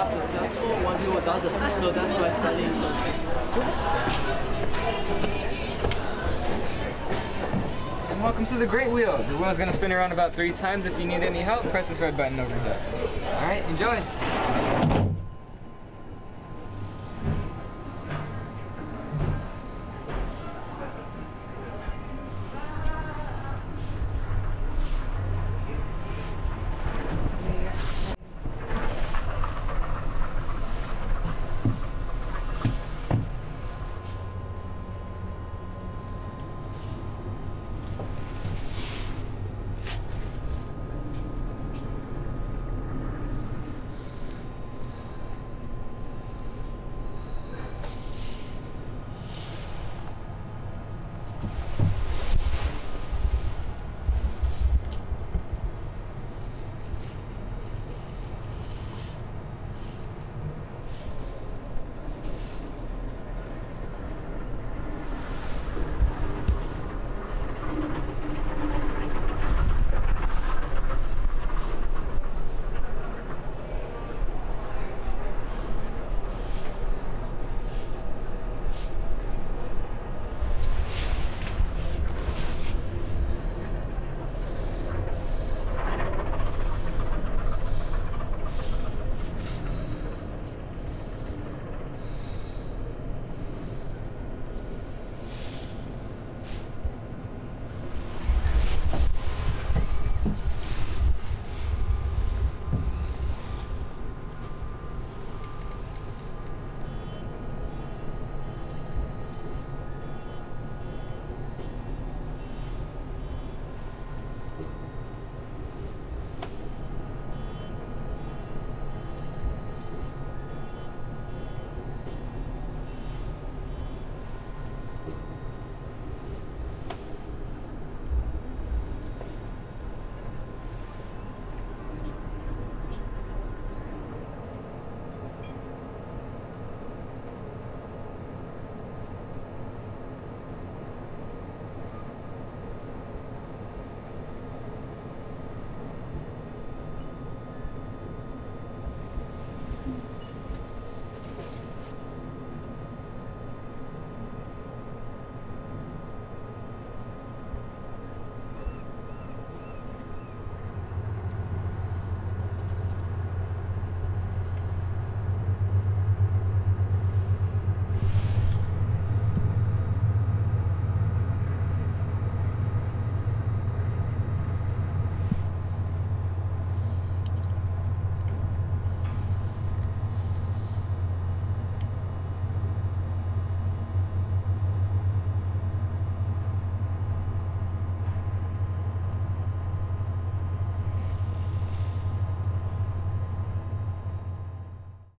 are successful, one who doesn't. So that's why studying And welcome to the Great Wheel. The wheel is gonna spin around about three times. If you need any help, press this red button over here. Alright, enjoy!